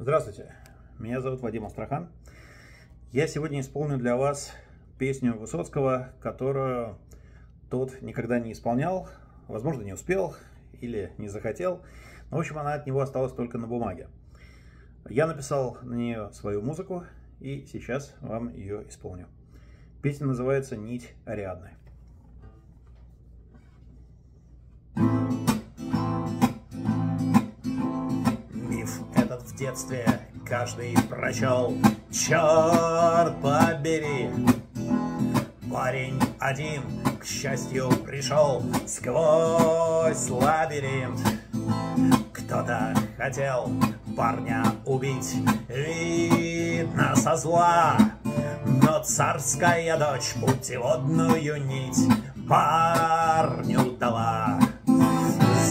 Здравствуйте, меня зовут Вадим Астрахан. Я сегодня исполню для вас песню Высоцкого, которую тот никогда не исполнял, возможно, не успел или не захотел. Но, в общем, она от него осталась только на бумаге. Я написал на нее свою музыку и сейчас вам ее исполню. Песня называется «Нить Ариадны». Детстве каждый прочел. Черт побери! Парень один к счастью пришел сквозь лабиринт. Кто-то хотел парня убить, видно со зла. Но царская дочь путеводную нить парню дала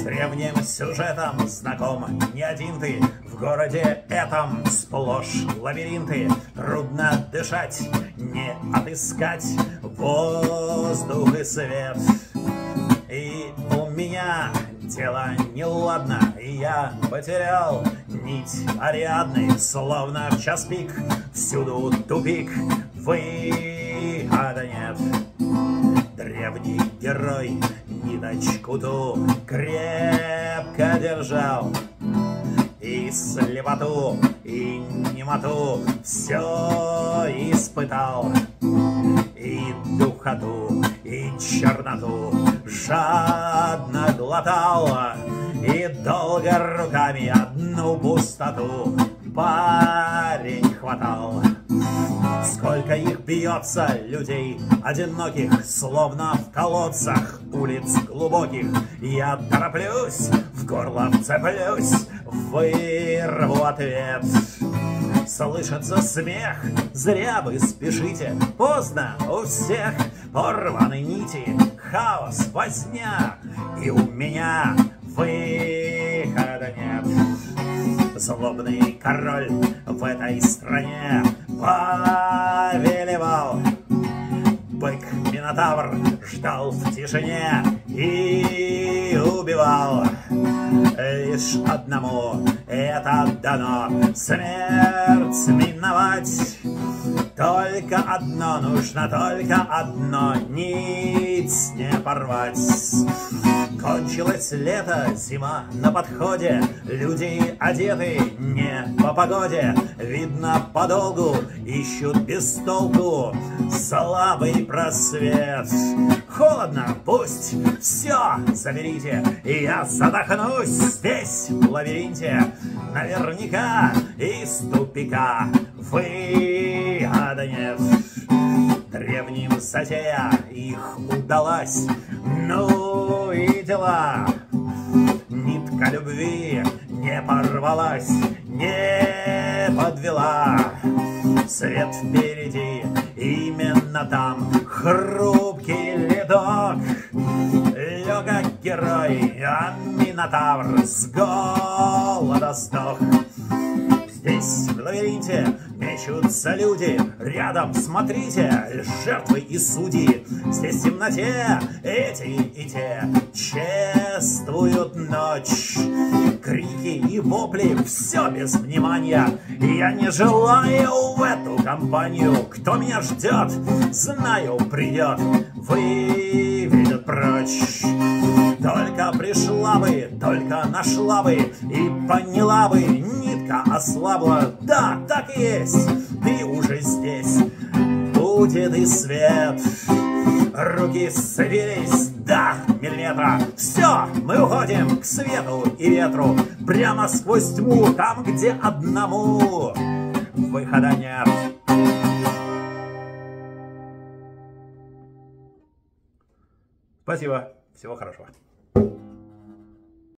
древним сюжетом знаком. Не один ты в городе этом Сплошь лабиринты. Трудно дышать, не отыскать Воздух и свет. И у меня дело неладно И я потерял нить Ариадны Словно в час пик. Всюду тупик Выхода нет. Древний герой ниточку ту крепко держал. И слепоту, и немоту все испытал. И духоту, и черноту жадно глотал. И долго руками одну пустоту парень хватал. Сколько их бьется людей одиноких, Словно в колодцах улиц глубоких. Я тороплюсь, в горло вцеплюсь, Вырву ответ. Слышится смех, зря вы спешите, Поздно у всех порваны нити, Хаос, возня, и у меня выхода нет. Злобный король в этой стране повелевал. Бык Минотавр ждал в тишине и убивал. Лишь одному это дано смерть миновать. Только одно нужно, только одно нить не порвать. Кончилось лето, зима на подходе, Люди одеты не по погоде, Видно, подолгу ищут без толку Слабый просвет. Холодно, пусть все заберите, я задохнусь здесь, в лабиринте, Наверняка из тупика выхода нет. Древним затея их удалась, Ну и дела. Нитка любви не порвалась, не подвела. Свет впереди, именно там хрупкий ледок. Лег как герой, а Минотавр с голода сдох. Здесь, в лабиринте, мечутся люди. Рядом, смотрите, жертвы и судьи. Здесь в темноте эти и те чествуют ночь. Крики и вопли, все без внимания. Я не желаю в эту компанию. Кто меня ждет, знаю, придет. Выведет прочь. Только пришла бы, только нашла бы и поняла бы, нитка ослабла. Да, так и есть, ты уже здесь. Будет и свет. Руки свелись, да, миллиметра. Все, мы уходим к свету и ветру. Прямо сквозь тьму, там, где одному выхода нет. Спасибо. Всего хорошего.